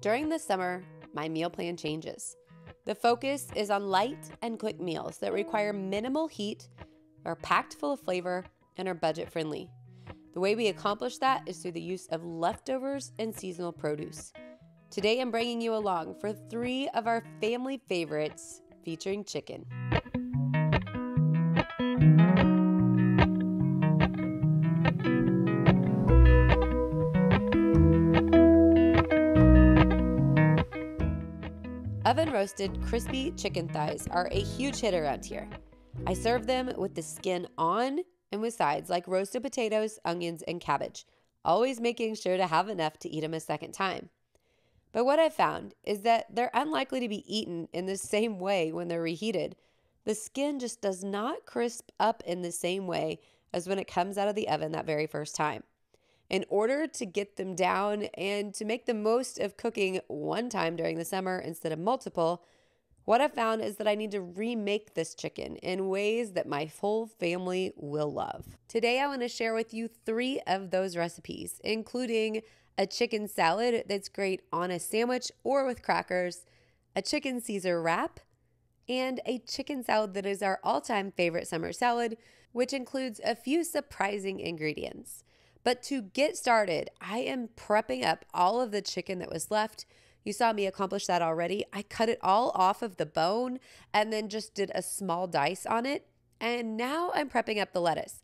During the summer, my meal plan changes. The focus is on light and quick meals that require minimal heat, are packed full of flavor, and are budget friendly. The way we accomplish that is through the use of leftovers and seasonal produce. Today, I'm bringing you along for three of our family favorites featuring chicken. Oven roasted crispy chicken thighs are a huge hit around here. I serve them with the skin on and with sides like roasted potatoes, onions, and cabbage, always making sure to have enough to eat them a second time. But what I've found is that they're unlikely to be eaten in the same way when they're reheated. The skin just does not crisp up in the same way as when it comes out of the oven that very first time in order to get them down and to make the most of cooking one time during the summer instead of multiple, what I've found is that I need to remake this chicken in ways that my whole family will love. Today, I want to share with you three of those recipes, including a chicken salad that's great on a sandwich or with crackers, a chicken Caesar wrap, and a chicken salad that is our all time favorite summer salad, which includes a few surprising ingredients. But to get started, I am prepping up all of the chicken that was left. You saw me accomplish that already. I cut it all off of the bone and then just did a small dice on it. And now I'm prepping up the lettuce.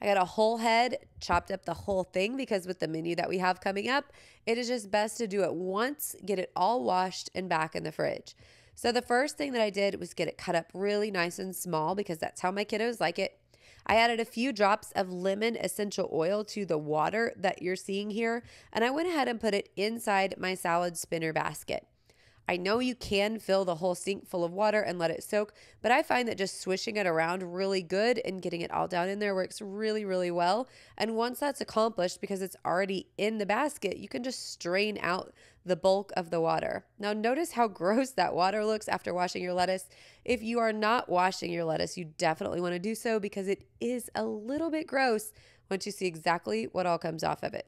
I got a whole head, chopped up the whole thing because with the menu that we have coming up, it is just best to do it once, get it all washed and back in the fridge. So the first thing that I did was get it cut up really nice and small because that's how my kiddos like it. I added a few drops of lemon essential oil to the water that you're seeing here, and I went ahead and put it inside my salad spinner basket. I know you can fill the whole sink full of water and let it soak, but I find that just swishing it around really good and getting it all down in there works really, really well. And once that's accomplished, because it's already in the basket, you can just strain out the bulk of the water. Now, notice how gross that water looks after washing your lettuce. If you are not washing your lettuce, you definitely want to do so because it is a little bit gross once you see exactly what all comes off of it.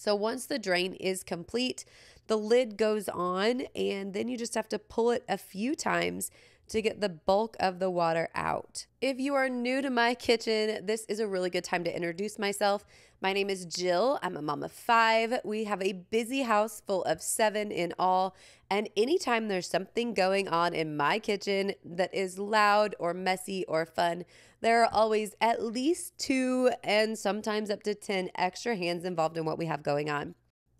So once the drain is complete, the lid goes on and then you just have to pull it a few times to get the bulk of the water out. If you are new to my kitchen, this is a really good time to introduce myself. My name is Jill. I'm a mom of five. We have a busy house full of seven in all. And anytime there's something going on in my kitchen that is loud or messy or fun, there are always at least two and sometimes up to 10 extra hands involved in what we have going on.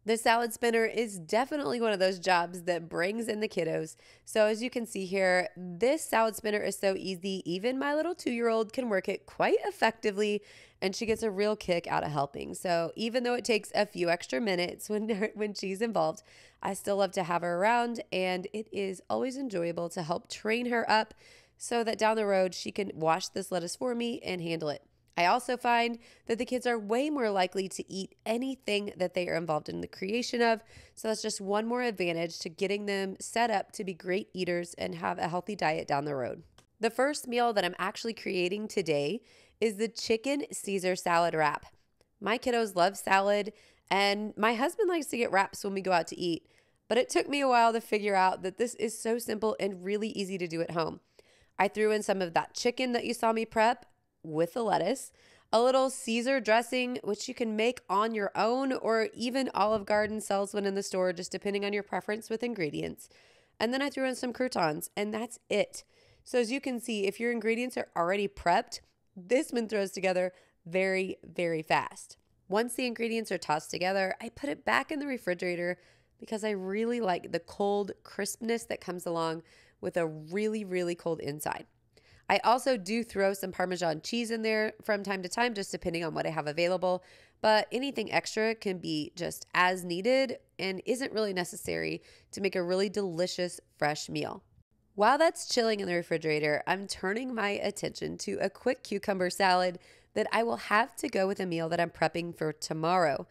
The salad spinner is definitely one of those jobs that brings in the kiddos. So, as you can see here, this salad spinner is so easy. Even my little two year old can work it quite effectively, and she gets a real kick out of helping. So, even though it takes a few extra minutes when, when she's involved, I still love to have her around, and it is always enjoyable to help train her up so that down the road she can wash this lettuce for me and handle it. I also find that the kids are way more likely to eat anything that they are involved in the creation of. So that's just one more advantage to getting them set up to be great eaters and have a healthy diet down the road. The first meal that I'm actually creating today is the chicken Caesar salad wrap. My kiddos love salad, and my husband likes to get wraps when we go out to eat. But it took me a while to figure out that this is so simple and really easy to do at home. I threw in some of that chicken that you saw me prep with the lettuce, a little Caesar dressing, which you can make on your own, or even Olive Garden sells one in the store, just depending on your preference with ingredients. And then I threw in some croutons, and that's it. So, as you can see, if your ingredients are already prepped, this one throws together very, very fast. Once the ingredients are tossed together, I put it back in the refrigerator because I really like the cold crispness that comes along with a really, really cold inside. I also do throw some Parmesan cheese in there from time to time, just depending on what I have available. But anything extra can be just as needed and isn't really necessary to make a really delicious fresh meal. While that's chilling in the refrigerator, I'm turning my attention to a quick cucumber salad that I will have to go with a meal that I'm prepping for tomorrow.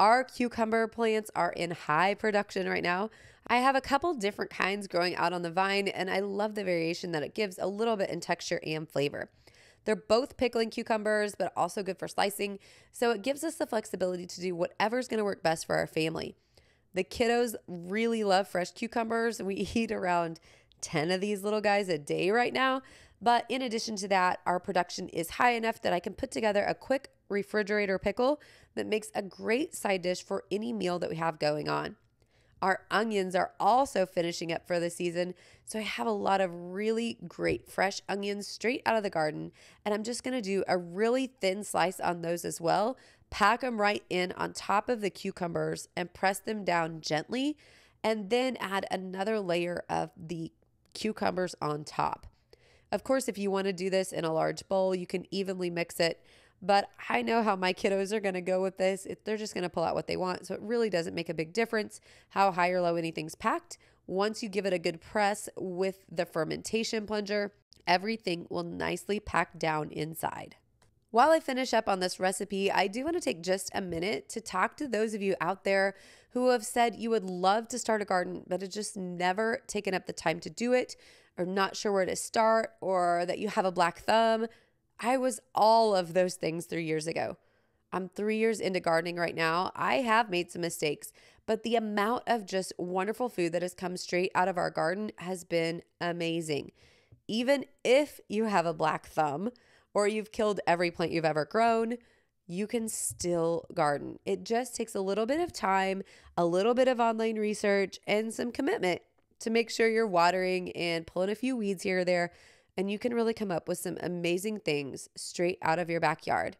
Our cucumber plants are in high production right now. I have a couple different kinds growing out on the vine, and I love the variation that it gives a little bit in texture and flavor. They're both pickling cucumbers, but also good for slicing, so it gives us the flexibility to do whatever's going to work best for our family. The kiddos really love fresh cucumbers. We eat around 10 of these little guys a day right now. But in addition to that, our production is high enough that I can put together a quick refrigerator pickle that makes a great side dish for any meal that we have going on. Our onions are also finishing up for the season, so I have a lot of really great fresh onions straight out of the garden, and I'm just gonna do a really thin slice on those as well. Pack them right in on top of the cucumbers and press them down gently, and then add another layer of the cucumbers on top. Of course, if you want to do this in a large bowl, you can evenly mix it. But I know how my kiddos are going to go with this. They're just going to pull out what they want. So it really doesn't make a big difference how high or low anything's packed. Once you give it a good press with the fermentation plunger, everything will nicely pack down inside. While I finish up on this recipe, I do want to take just a minute to talk to those of you out there who have said you would love to start a garden, but have just never taken up the time to do it, or not sure where to start, or that you have a black thumb. I was all of those things three years ago. I'm three years into gardening right now. I have made some mistakes, but the amount of just wonderful food that has come straight out of our garden has been amazing. Even if you have a black thumb or you've killed every plant you've ever grown, you can still garden. It just takes a little bit of time, a little bit of online research, and some commitment to make sure you're watering and pulling a few weeds here or there and you can really come up with some amazing things straight out of your backyard.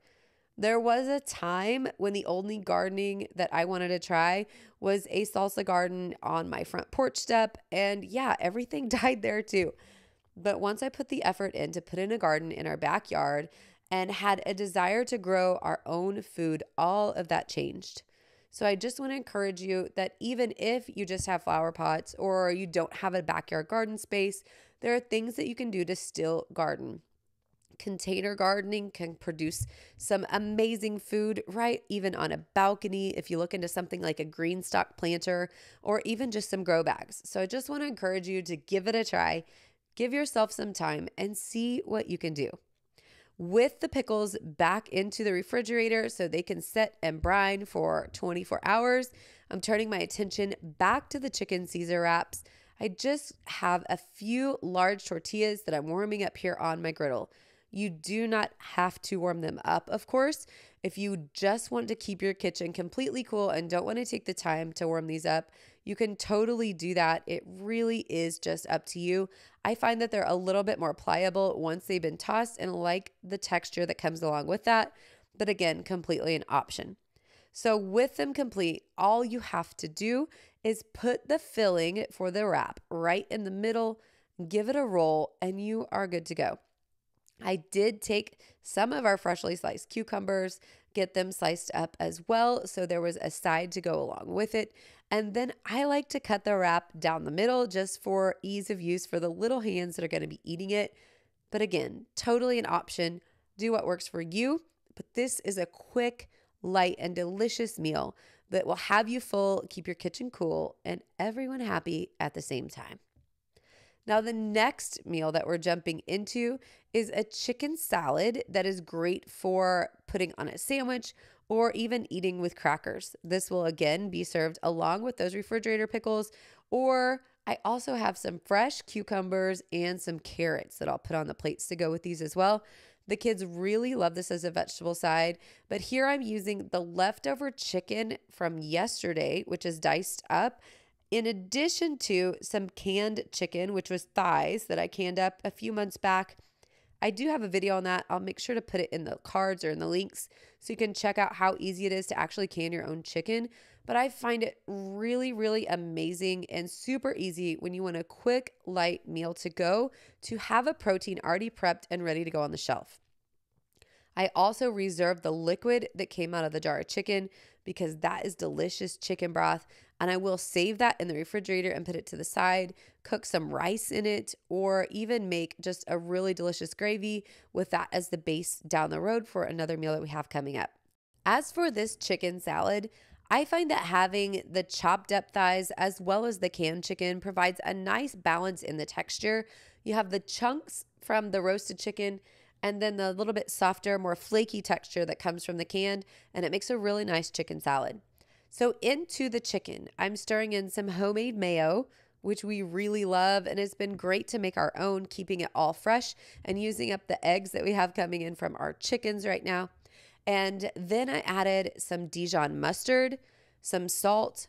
There was a time when the only gardening that I wanted to try was a salsa garden on my front porch step. And yeah, everything died there too. But once I put the effort in to put in a garden in our backyard and had a desire to grow our own food, all of that changed. So I just want to encourage you that even if you just have flower pots or you don't have a backyard garden space, there are things that you can do to still garden. Container gardening can produce some amazing food, right? Even on a balcony, if you look into something like a GreenStalk planter or even just some grow bags. So I just want to encourage you to give it a try, give yourself some time, and see what you can do with the pickles back into the refrigerator so they can set and brine for 24 hours. I'm turning my attention back to the chicken Caesar wraps. I just have a few large tortillas that I'm warming up here on my griddle. You do not have to warm them up, of course. If you just want to keep your kitchen completely cool and don't want to take the time to warm these up, you can totally do that. It really is just up to you. I find that they're a little bit more pliable once they've been tossed and like the texture that comes along with that. But again, completely an option. So, with them complete, all you have to do is put the filling for the wrap right in the middle, give it a roll, and you are good to go. I did take some of our freshly sliced cucumbers, get them sliced up as well. So there was a side to go along with it. And then I like to cut the wrap down the middle just for ease of use for the little hands that are going to be eating it. But again, totally an option. Do what works for you. But this is a quick, light, and delicious meal that will have you full, keep your kitchen cool, and everyone happy at the same time. Now, the next meal that we're jumping into is a chicken salad that is great for putting on a sandwich or even eating with crackers. This will again be served along with those refrigerator pickles, or I also have some fresh cucumbers and some carrots that I'll put on the plates to go with these as well. The kids really love this as a vegetable side, but here I'm using the leftover chicken from yesterday, which is diced up, in addition to some canned chicken, which was thighs that I canned up a few months back. I do have a video on that. I'll make sure to put it in the cards or in the links so you can check out how easy it is to actually can your own chicken. But I find it really, really amazing and super easy when you want a quick, light meal to go to have a protein already prepped and ready to go on the shelf. I also reserved the liquid that came out of the jar of chicken because that is delicious chicken broth. And I will save that in the refrigerator and put it to the side, cook some rice in it, or even make just a really delicious gravy with that as the base down the road for another meal that we have coming up. As for this chicken salad, I find that having the chopped up thighs as well as the canned chicken provides a nice balance in the texture. You have the chunks from the roasted chicken and then the little bit softer, more flaky texture that comes from the canned, and it makes a really nice chicken salad. So, into the chicken, I'm stirring in some homemade mayo, which we really love, and it's been great to make our own, keeping it all fresh and using up the eggs that we have coming in from our chickens right now. And then I added some Dijon mustard, some salt,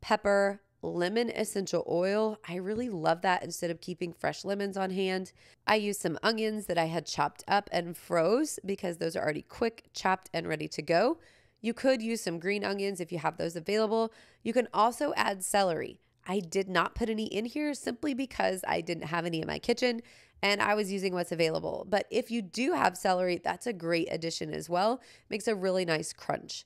pepper, lemon essential oil. I really love that instead of keeping fresh lemons on hand. I used some onions that I had chopped up and froze because those are already quick, chopped, and ready to go. You could use some green onions if you have those available. You can also add celery. I did not put any in here simply because I didn't have any in my kitchen and I was using what's available. But if you do have celery, that's a great addition as well. Makes a really nice crunch.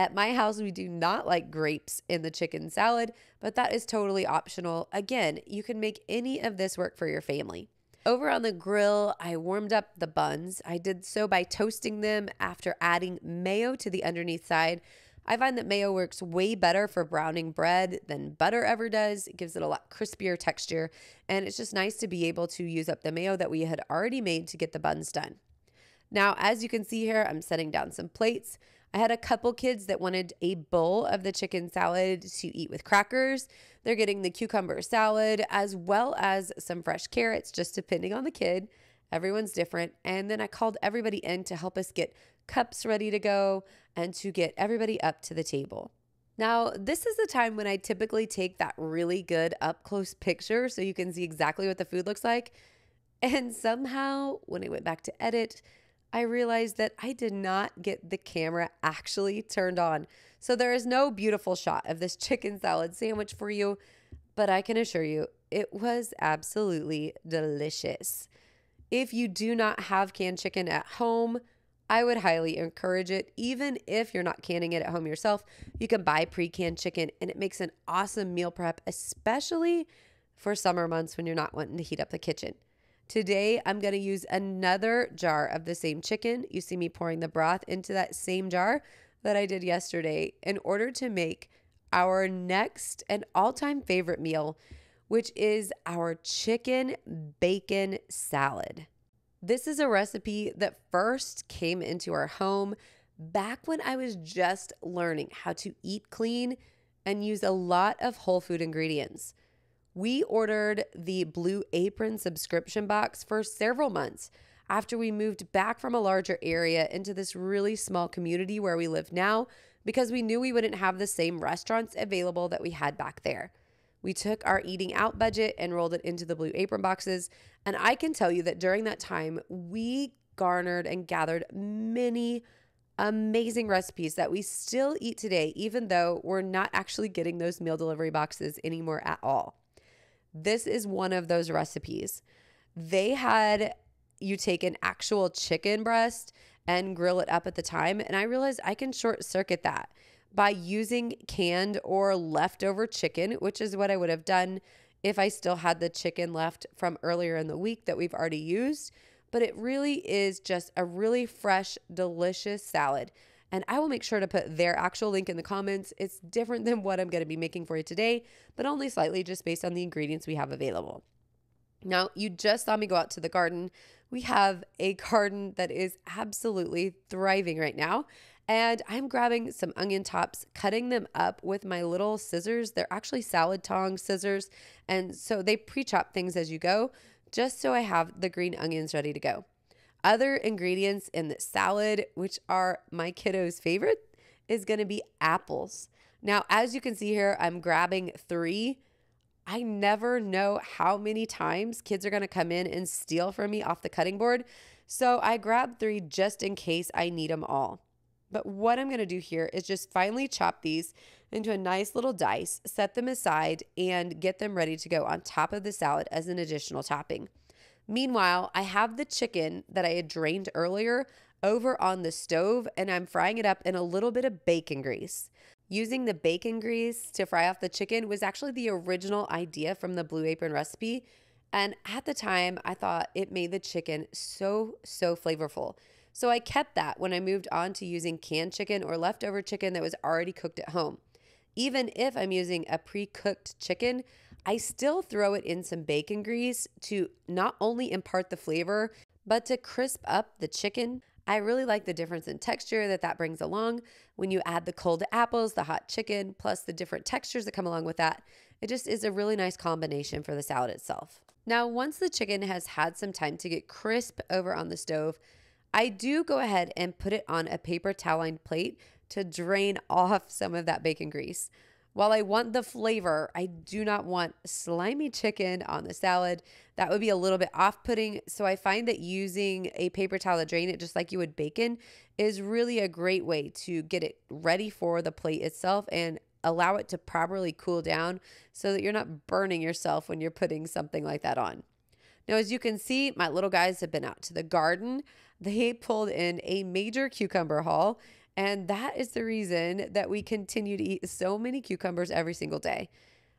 At my house, we do not like grapes in the chicken salad, but that is totally optional. Again, you can make any of this work for your family. Over on the grill, I warmed up the buns. I did so by toasting them after adding mayo to the underneath side. I find that mayo works way better for browning bread than butter ever does. It gives it a lot crispier texture, and it's just nice to be able to use up the mayo that we had already made to get the buns done. Now, as you can see here, I'm setting down some plates. I had a couple kids that wanted a bowl of the chicken salad to eat with crackers. They're getting the cucumber salad as well as some fresh carrots, just depending on the kid. Everyone's different. And then I called everybody in to help us get cups ready to go and to get everybody up to the table. Now, this is the time when I typically take that really good up close picture so you can see exactly what the food looks like. And somehow, when I went back to edit, I realized that I did not get the camera actually turned on. So there is no beautiful shot of this chicken salad sandwich for you, but I can assure you it was absolutely delicious. If you do not have canned chicken at home, I would highly encourage it. Even if you're not canning it at home yourself, you can buy pre canned chicken and it makes an awesome meal prep, especially for summer months when you're not wanting to heat up the kitchen. Today, I'm going to use another jar of the same chicken. You see me pouring the broth into that same jar that I did yesterday in order to make our next and all time favorite meal, which is our chicken bacon salad. This is a recipe that first came into our home back when I was just learning how to eat clean and use a lot of whole food ingredients. We ordered the Blue Apron subscription box for several months after we moved back from a larger area into this really small community where we live now because we knew we wouldn't have the same restaurants available that we had back there. We took our eating out budget and rolled it into the Blue Apron boxes. And I can tell you that during that time, we garnered and gathered many amazing recipes that we still eat today, even though we're not actually getting those meal delivery boxes anymore at all. This is one of those recipes. They had you take an actual chicken breast and grill it up at the time. And I realized I can short circuit that by using canned or leftover chicken, which is what I would have done if I still had the chicken left from earlier in the week that we've already used. But it really is just a really fresh, delicious salad and I will make sure to put their actual link in the comments. It's different than what I'm going to be making for you today, but only slightly just based on the ingredients we have available. Now, you just saw me go out to the garden. We have a garden that is absolutely thriving right now. And I'm grabbing some onion tops, cutting them up with my little scissors. They're actually salad tong scissors. And so they pre chop things as you go, just so I have the green onions ready to go. Other ingredients in the salad, which are my kiddos' favorite, is to be apples. Now, as you can see here, I'm grabbing three. I never know how many times kids are to come in and steal from me off the cutting board. So I grabbed three just in case I need them all. But what I'm to do here is just finely chop these into a nice little dice, set them aside, and get them ready to go on top of the salad as an additional topping. Meanwhile, I have the chicken that I had drained earlier over on the stove and I'm frying it up in a little bit of bacon grease. Using the bacon grease to fry off the chicken was actually the original idea from the Blue Apron recipe. And at the time, I thought it made the chicken so, so flavorful. So I kept that when I moved on to using canned chicken or leftover chicken that was already cooked at home. Even if I'm using a pre cooked chicken, I still throw it in some bacon grease to not only impart the flavor, but to crisp up the chicken. I really like the difference in texture that that brings along when you add the cold apples, the hot chicken, plus the different textures that come along with that. It just is a really nice combination for the salad itself. Now, once the chicken has had some time to get crisp over on the stove, I do go ahead and put it on a paper towel lined plate to drain off some of that bacon grease. While I want the flavor, I do not want slimy chicken on the salad. That would be a little bit off putting. So I find that using a paper towel to drain it, just like you would bacon, is really a great way to get it ready for the plate itself and allow it to properly cool down so that you're not burning yourself when you're putting something like that on. Now, as you can see, my little guys have been out to the garden. They pulled in a major cucumber haul and that is the reason that we continue to eat so many cucumbers every single day.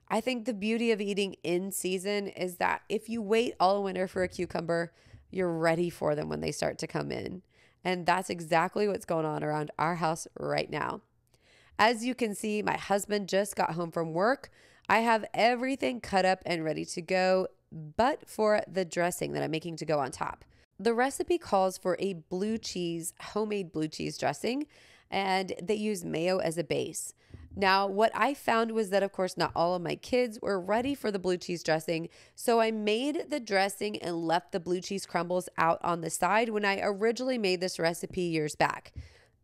I think the beauty of eating in season is that if you wait all winter for a cucumber, you're ready for them when they start to come in. And that's exactly what's going on around our house right now. As you can see, my husband just got home from work. I have everything cut up and ready to go, but for the dressing that I'm making to go on top. The recipe calls for a blue cheese, homemade blue cheese dressing, and they use mayo as a base. Now, what I found was that, of course, not all of my kids were ready for the blue cheese dressing. So I made the dressing and left the blue cheese crumbles out on the side when I originally made this recipe years back.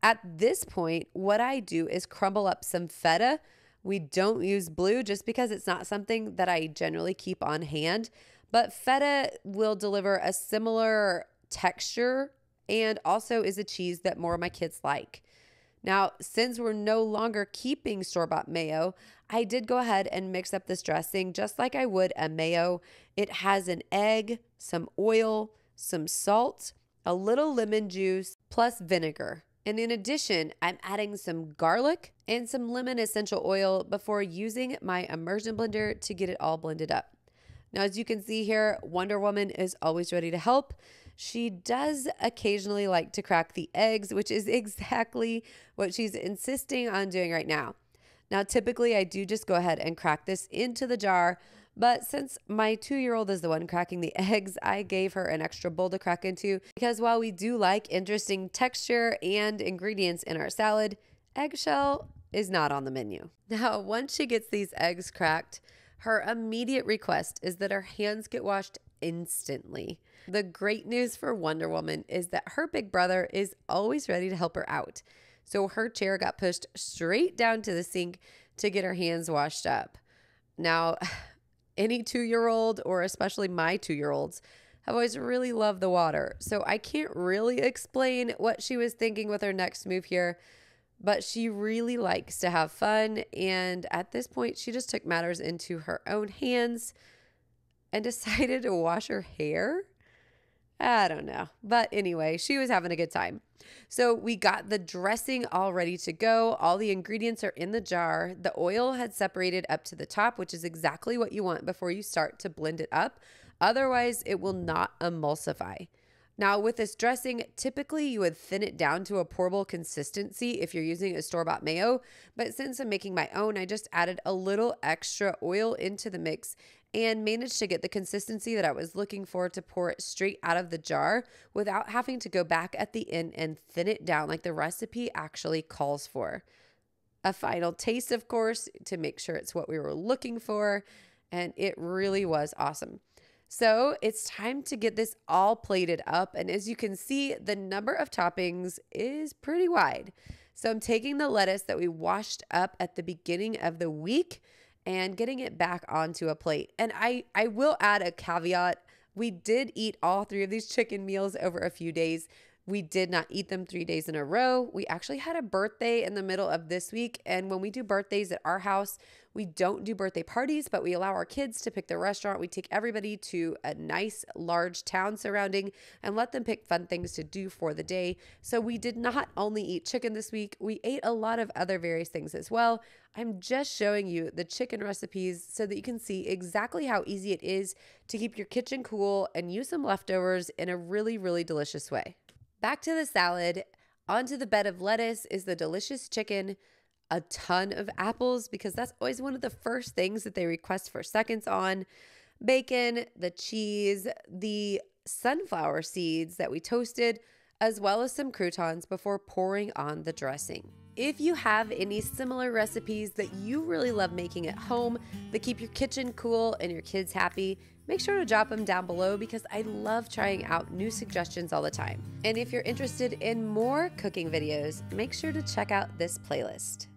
At this point, what I do is crumble up some feta. We don't use blue just because it's not something that I generally keep on hand. But feta will deliver a similar texture and also is a cheese that more of my kids like. Now, since we're no longer keeping store bought mayo, I did go ahead and mix up this dressing just like I would a mayo. It has an egg, some oil, some salt, a little lemon juice, plus vinegar. And in addition, I'm adding some garlic and some lemon essential oil before using my immersion blender to get it all blended up. Now, as you can see here, Wonder Woman is always ready to help. She does occasionally like to crack the eggs, which is exactly what she's insisting on doing right now. Now, typically, I do just go ahead and crack this into the jar, but since my two year old is the one cracking the eggs, I gave her an extra bowl to crack into because while we do like interesting texture and ingredients in our salad, eggshell is not on the menu. Now, once she gets these eggs cracked, her immediate request is that her hands get washed instantly. The great news for Wonder Woman is that her big brother is always ready to help her out. So her chair got pushed straight down to the sink to get her hands washed up. Now, any two year old, or especially my two year olds, have always really loved the water. So I can't really explain what she was thinking with her next move here but she really likes to have fun. And at this point, she just took matters into her own hands and decided to wash her hair. I don't know. But anyway, she was having a good time. So we got the dressing all ready to go. All the ingredients are in the jar. The oil had separated up to the top, which is exactly what you want before you start to blend it up. Otherwise, it will not emulsify. Now, with this dressing, typically you would thin it down to a pourable consistency if you're using a store bought mayo. But since I'm making my own, I just added a little extra oil into the mix and managed to get the consistency that I was looking for to pour it straight out of the jar without having to go back at the end and thin it down like the recipe actually calls for. A final taste, of course, to make sure it's what we were looking for. And it really was awesome. So it's time to get this all plated up. And as you can see, the number of toppings is pretty wide. So I'm taking the lettuce that we washed up at the beginning of the week and getting it back onto a plate. And I, I will add a caveat. We did eat all three of these chicken meals over a few days. We did not eat them three days in a row. We actually had a birthday in the middle of this week. And when we do birthdays at our house, we don't do birthday parties, but we allow our kids to pick the restaurant. We take everybody to a nice, large town surrounding and let them pick fun things to do for the day. So we did not only eat chicken this week, we ate a lot of other various things as well. I'm just showing you the chicken recipes so that you can see exactly how easy it is to keep your kitchen cool and use some leftovers in a really, really delicious way. Back to the salad. Onto the bed of lettuce is the delicious chicken, a ton of apples because that's always one of the first things that they request for seconds on. Bacon, the cheese, the sunflower seeds that we toasted, as well as some croutons before pouring on the dressing. If you have any similar recipes that you really love making at home that keep your kitchen cool and your kids happy, make sure to drop them down below because I love trying out new suggestions all the time. And if you're interested in more cooking videos, make sure to check out this playlist.